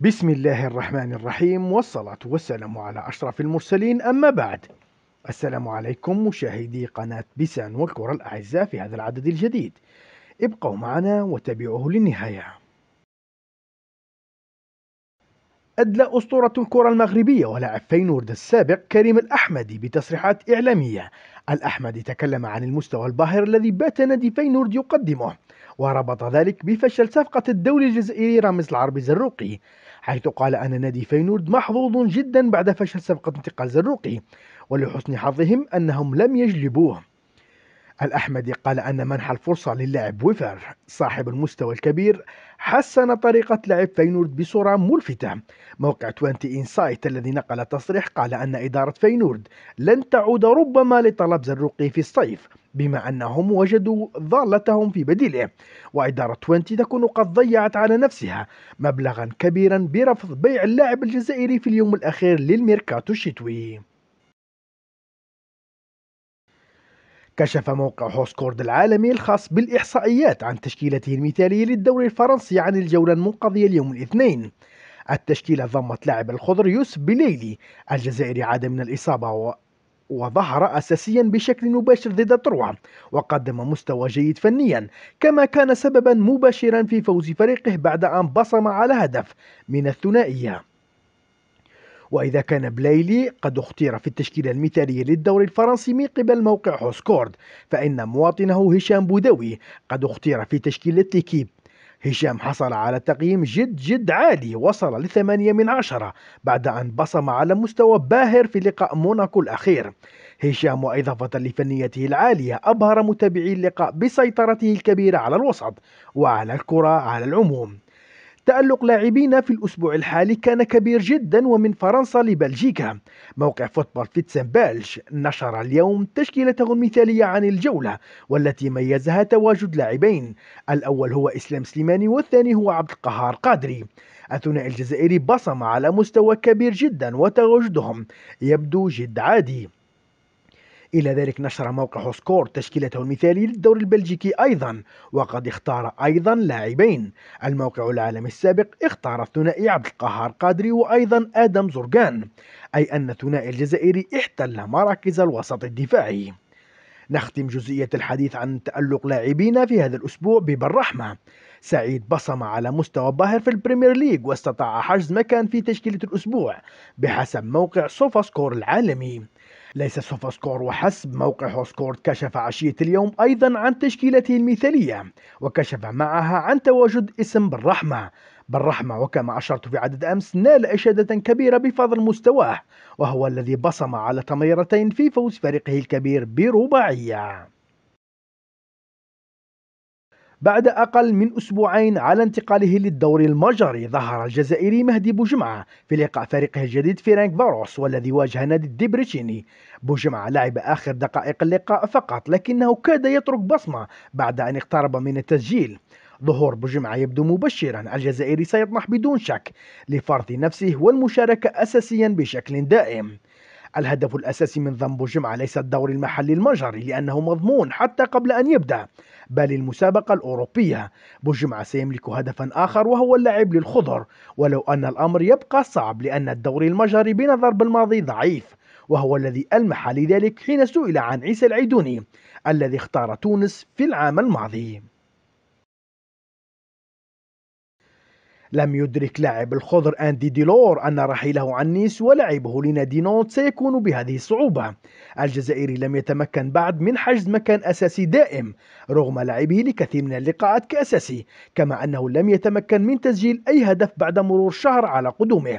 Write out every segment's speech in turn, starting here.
بسم الله الرحمن الرحيم والصلاة والسلام على أشرف المرسلين. أما بعد السلام عليكم مشاهدي قناة بيسان والكرة الأعزاء في هذا العدد الجديد. ابقوا معنا وتابعوه للنهاية. أدلى أسطورة الكرة المغربية ولاعب فينورد السابق كريم الأحمدي بتصريحات إعلامية. الأحمدي تكلم عن المستوى الباهر الذي بات نادي فينورد يقدمه. وربط ذلك بفشل صفقة الدولي الجزائري رامز العربي زروقي حيث قال أن نادي فينورد محظوظ جدا بعد فشل صفقة انتقال زروقي ولحسن حظهم أنهم لم يجلبوه. الأحمدي قال أن منح الفرصة للاعب ويفر صاحب المستوى الكبير حسن طريقة لعب فينورد بصورة ملفتة. موقع 20 inside الذي نقل تصريح قال أن إدارة فينورد لن تعود ربما لطلب زروقي في الصيف. بما أنهم وجدوا ضالتهم في بديله. وإدارة 20 تكون قد ضيعت على نفسها مبلغا كبيرا برفض بيع اللاعب الجزائري في اليوم الأخير للميركاتو الشتوي. كشف موقع هوسكورد العالمي الخاص بالإحصائيات عن تشكيلته المثالية للدوري الفرنسي عن الجولة المنقضية اليوم الاثنين. التشكيلة ضمت لاعب الخضر يوسف بليلي الجزائري عاد من الإصابة وظهر أساسيا بشكل مباشر ضد تروا وقدم مستوى جيد فنيا كما كان سببا مباشرا في فوز فريقه بعد أن بصم على هدف من الثنائية. وإذا كان بلايلي قد اختير في التشكيلة المثالية للدوري الفرنسي من قبل موقع هوسكورد فإن مواطنه هشام بوداوي قد اختير في تشكيلة ليكيب. هشام حصل على تقييم جد جد عالي وصل لثمانية من عشرة بعد أن بصم على مستوى باهر في لقاء موناكو الأخير. هشام وإضافة لفنيته العالية أبهر متابعي اللقاء بسيطرته الكبيرة على الوسط وعلى الكرة على العموم. تألق لاعبينا في الأسبوع الحالي كان كبير جدا ومن فرنسا لبلجيكا. موقع فوتبول فيتسن بلج نشر اليوم تشكيلته المثالية عن الجولة والتي ميزها تواجد لاعبين. الأول هو إسلام سليماني والثاني هو عبد القهار قادري. الثنائي الجزائري بصم على مستوى كبير جدا وتواجدهم يبدو جد عادي. إلى ذلك نشر موقع سكور تشكيلته المثالي للدوري البلجيكي أيضا وقد اختار أيضا لاعبين. الموقع العالمي السابق اختار الثنائي عبد القهار قادري وأيضا آدم زرقان أي أن الثنائي الجزائري احتل مراكز الوسط الدفاعي. نختم جزئية الحديث عن تألق لاعبينا في هذا الأسبوع ببالرحمة سعيد بصم على مستوى باهر في البريمير ليج واستطاع حجز مكان في تشكيلة الأسبوع بحسب موقع سوفا سكور العالمي. ليس سوفا سكور وحسب موقع هوسكورد كشف عشية اليوم أيضا عن تشكيلته المثالية وكشف معها عن تواجد اسم بن رحمة. بن رحمة وكما أشرت في عدد أمس نال إشادة كبيرة بفضل مستواه وهو الذي بصم على تمريرتين في فوز فريقه الكبير برباعية. بعد أقل من أسبوعين على انتقاله للدوري المجري ظهر الجزائري مهدي بوجمعة في لقاء فريقه الجديد فرانك فاروس والذي واجه نادي الدبريتشيني بوجمعة لعب آخر دقائق اللقاء فقط لكنه كاد يترك بصمة بعد أن اقترب من التسجيل. ظهور بوجمعة يبدو مبشرا الجزائري سيطمح بدون شك لفرض نفسه والمشاركة أساسيا بشكل دائم. الهدف الأساسي من ضم بوجمعة ليس الدوري المحلي المجري لأنه مضمون حتى قبل أن يبدأ بل المسابقة الأوروبية. بوجمعة سيملك هدفا آخر وهو اللعب للخضر. ولو أن الأمر يبقى صعب لأن الدوري المجري بنظر بالماضي ضعيف وهو الذي ألمح لذلك حين سئل عن عيسى العيدوني الذي اختار تونس في العام الماضي. لم يدرك لاعب الخضر أندي ديلور أن رحيله عن نيس ولعبه لنادي نونت سيكون بهذه الصعوبة. الجزائري لم يتمكن بعد من حجز مكان أساسي دائم رغم لعبه لكثير من اللقاءات كأساسي كما أنه لم يتمكن من تسجيل أي هدف بعد مرور شهر على قدومه.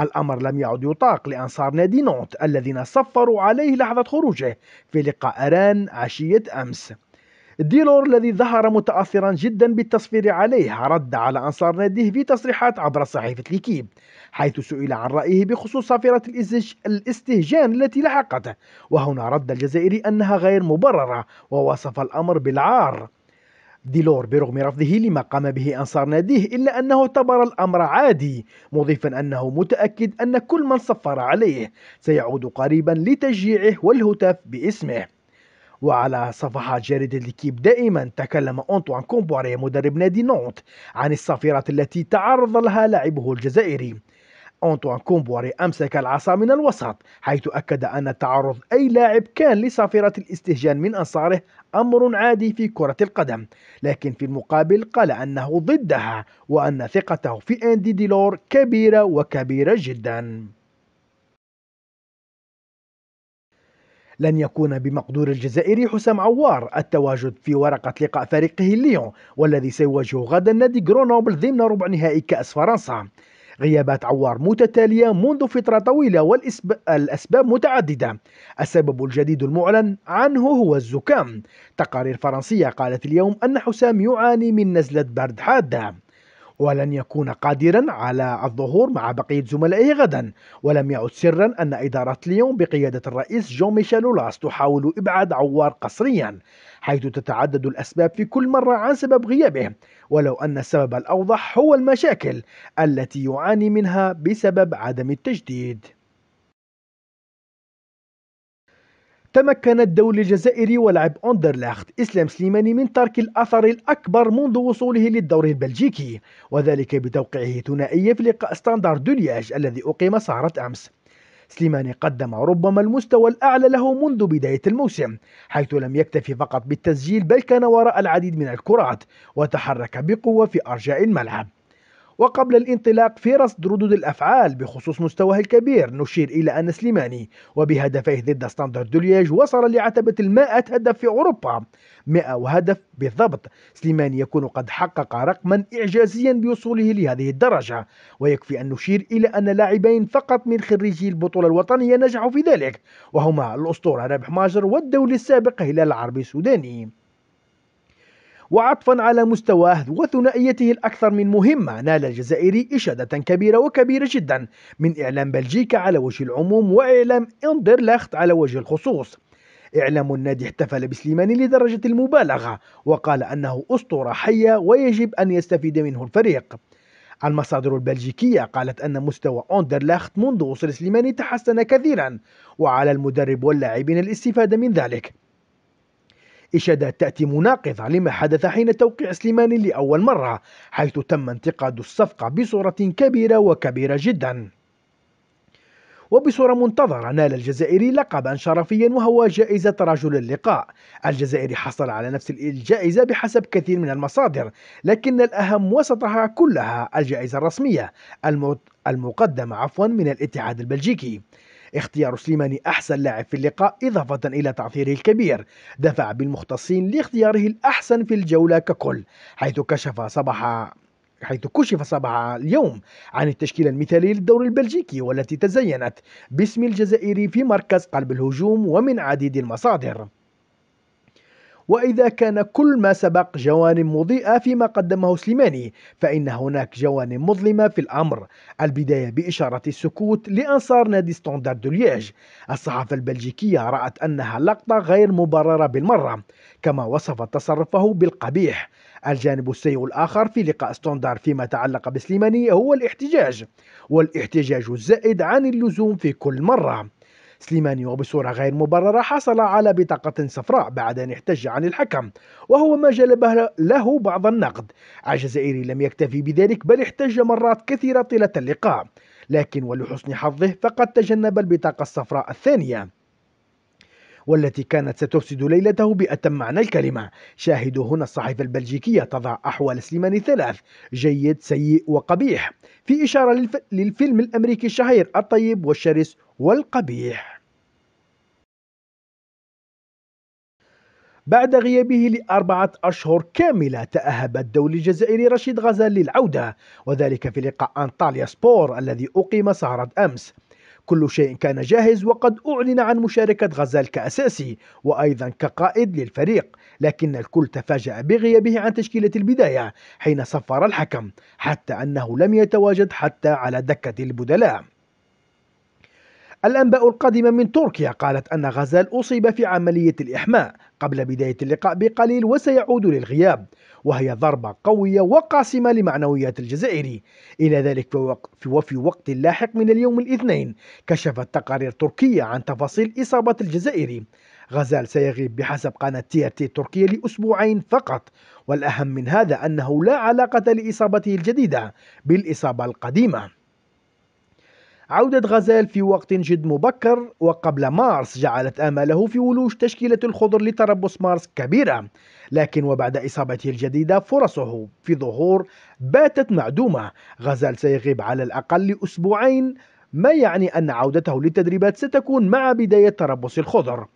الأمر لم يعد يطاق لأنصار نادي نونت الذين صفروا عليه لحظة خروجه في لقاء ران عشية أمس. ديلور الذي ظهر متأثرا جدا بالتصفير عليه رد على أنصار ناديه في تصريحات عبر صحيفة ليكيب حيث سئل عن رأيه بخصوص صافرة الاستهجان التي لحقته. وهنا رد الجزائري أنها غير مبررة ووصف الأمر بالعار. ديلور برغم رفضه لما قام به أنصار ناديه إلا أنه اعتبر الأمر عادي مضيفا أنه متأكد أن كل من صفر عليه سيعود قريبا لتشجيعه والهتاف باسمه. وعلى صفحات جريدة ليكيب دائما تكلم أنطوان كومبواري مدرب نادي نونت عن الصافرات التي تعرض لها لاعبه الجزائري. أنطوان كومبواري أمسك العصا من الوسط حيث أكد أن تعرض أي لاعب كان لصافرة الاستهجان من أنصاره أمر عادي في كرة القدم. لكن في المقابل قال أنه ضدها وأن ثقته في أندي ديلور كبيرة وكبيرة جداً. لن يكون بمقدور الجزائري حسام عوار التواجد في ورقة لقاء فريقه ليون والذي سيواجه غدا نادي غرونوبل ضمن ربع نهائي كأس فرنسا. غيابات عوار متتالية منذ فترة طويلة والأسباب متعددة. السبب الجديد المعلن عنه هو الزكام. تقارير فرنسية قالت اليوم أن حسام يعاني من نزلة برد حادة. ولن يكون قادرا على الظهور مع بقية زملائه غدا. ولم يعد سرا أن إدارة ليون بقيادة الرئيس جون ميشيل أولاس تحاول إبعاد عوار قسريا حيث تتعدد الأسباب في كل مرة عن سبب غيابه. ولو أن السبب الأوضح هو المشاكل التي يعاني منها بسبب عدم التجديد. تمكن الدولي الجزائري ولاعب أندرلاخت إسلام سليماني من ترك الأثر الأكبر منذ وصوله للدور البلجيكي وذلك بتوقيعه ثنائية في لقاء ستاندار دولياج الذي أقيم سهرة أمس. سليماني قدم ربما المستوى الأعلى له منذ بداية الموسم حيث لم يكتفي فقط بالتسجيل بل كان وراء العديد من الكرات وتحرك بقوة في أرجاء الملعب. وقبل الانطلاق في رصد ردود الأفعال بخصوص مستواه الكبير نشير إلى أن سليماني وبهدفيه ضد ستاندرد دولياج وصل لعتبة المائة هدف في أوروبا. 100 هدف بالضبط. سليماني يكون قد حقق رقما إعجازيا بوصوله لهذه الدرجة. ويكفي أن نشير إلى أن لاعبين فقط من خريجي البطولة الوطنية نجحوا في ذلك وهما الأسطورة رابح ماجر والدولي السابق هلال العربي السوداني. وعطفا على مستواه وثنائيته الأكثر من مهمة نال الجزائري إشادة كبيرة وكبيرة جدا من إعلام بلجيكا على وجه العموم وإعلام إندرلخت على وجه الخصوص. إعلام النادي احتفل بسليماني لدرجة المبالغة وقال أنه أسطورة حية ويجب أن يستفيد منه الفريق. المصادر البلجيكية قالت أن مستوى أوندرلاخت منذ وصول سليماني تحسن كثيرا وعلى المدرب واللاعبين الاستفادة من ذلك. إشادات تأتي مناقضة لما حدث حين توقيع سليماني لأول مرة حيث تم انتقاد الصفقة بصورة كبيرة وكبيرة جدا. وبصورة منتظرة نال الجزائري لقبا شرفيا وهو جائزة رجل اللقاء. الجزائري حصل على نفس الجائزة بحسب كثير من المصادر لكن الأهم وسطها كلها الجائزة الرسمية المقدمة عفوا من الاتحاد البلجيكي. اختيار سليماني أحسن لاعب في اللقاء إضافة إلى تعثيره الكبير. دفع بالمختصين لاختياره الأحسن في الجولة ككل حيث كشف صباح حيث كشف صباح اليوم عن التشكيلة المثالية للدور البلجيكي والتي تزينت باسم الجزائري في مركز قلب الهجوم ومن عديد المصادر. وإذا كان كل ما سبق جوانب مضيئة فيما قدمه سليماني فإن هناك جوانب مظلمة في الأمر. البداية بإشارة السكوت لأنصار نادي ستوندارد لياج. الصحافة البلجيكية رأت أنها لقطة غير مبررة بالمرة كما وصفت تصرفه بالقبيح. الجانب السيء الآخر في لقاء ستوندار فيما تعلق بسليماني هو الاحتجاج والإحتجاج الزائد عن اللزوم في كل مرة. سليماني وبصورة غير مبررة حصل على بطاقة صفراء بعد أن احتج عن الحكم وهو ما جلب له بعض النقد. الجزائري لم يكتفي بذلك بل احتج مرات كثيرة طيلة اللقاء. لكن ولحسن حظه فقد تجنب البطاقة الصفراء الثانية. والتي كانت ستفسد ليلته بأتم معنى الكلمة. شاهدوا هنا الصحيفة البلجيكية تضع أحوال سليماني ثلاث جيد سيء وقبيح في إشارة للفيلم الأمريكي الشهير الطيب والشرس والقبيح. بعد غيابه لأربعة أشهر كاملة تأهب الدولي الجزائري رشيد غزال للعودة وذلك في لقاء أنطاليا سبور الذي أقيم سهرة أمس. كل شيء كان جاهز وقد أعلن عن مشاركة غزال كأساسي وأيضا كقائد للفريق لكن الكل تفاجأ بغيابه عن تشكيلة البداية حين صفر الحكم حتى أنه لم يتواجد حتى على دكة البدلاء. الأنباء القادمة من تركيا قالت أن غزال أصيب في عملية الإحماء قبل بداية اللقاء بقليل وسيعود للغياب وهي ضربة قوية وقاسمة لمعنويات الجزائري إلى ذلك وفي وقت لاحق من اليوم الاثنين كشفت تقارير تركية عن تفاصيل إصابة الجزائري غزال سيغيب بحسب قناة تي آر تي التركية لأسبوعين فقط والأهم من هذا أنه لا علاقة لإصابته الجديدة بالإصابة القديمة. عودة غزال في وقت جد مبكر وقبل مارس جعلت آماله في ولوج تشكيلة الخضر لتربص مارس كبيرة. لكن وبعد إصابته الجديدة فرصه في ظهور باتت معدومة. غزال سيغيب على الأقل أسبوعين ما يعني أن عودته للتدريبات ستكون مع بداية تربص الخضر.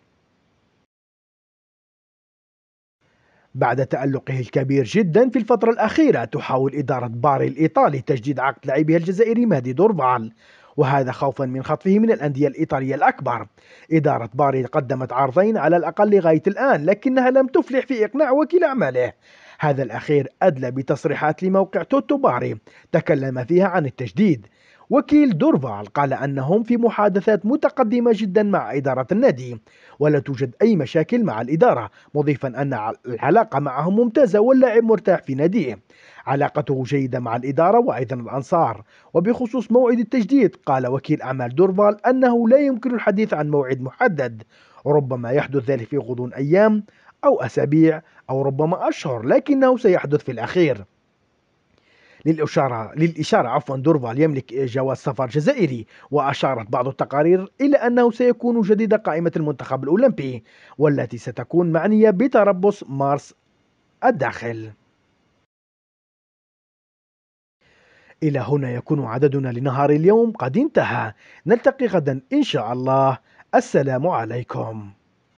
بعد تألقه الكبير جدا في الفترة الأخيرة تحاول إدارة باري الإيطالي تجديد عقد لاعبها الجزائري مهدي دورفال. وهذا خوفا من خطفه من الأندية الإيطالية الأكبر. إدارة باري قدمت عرضين على الأقل لغاية الآن لكنها لم تفلح في إقناع وكيل أعماله. هذا الأخير أدلى بتصريحات لموقع توتو باري. تكلم فيها عن التجديد. وكيل دورفال قال أنهم في محادثات متقدمة جدا مع إدارة النادي ولا توجد أي مشاكل مع الإدارة مضيفا أن العلاقة معهم ممتازة واللاعب مرتاح في ناديه. علاقته جيدة مع الإدارة وأيضا الأنصار. وبخصوص موعد التجديد قال وكيل أعمال دورفال أنه لا يمكن الحديث عن موعد محدد ربما يحدث ذلك في غضون أيام أو أسابيع أو ربما أشهر لكنه سيحدث في الأخير. للإشارة للإشارة عفوا دورفال يملك جواز سفر جزائري وأشارت بعض التقارير إلى أنه سيكون جديد قائمة المنتخب الأولمبي والتي ستكون معنية بتربص مارس الداخل. إلى هنا يكون عددنا لنهار اليوم قد انتهى. نلتقي غدا إن شاء الله. السلام عليكم.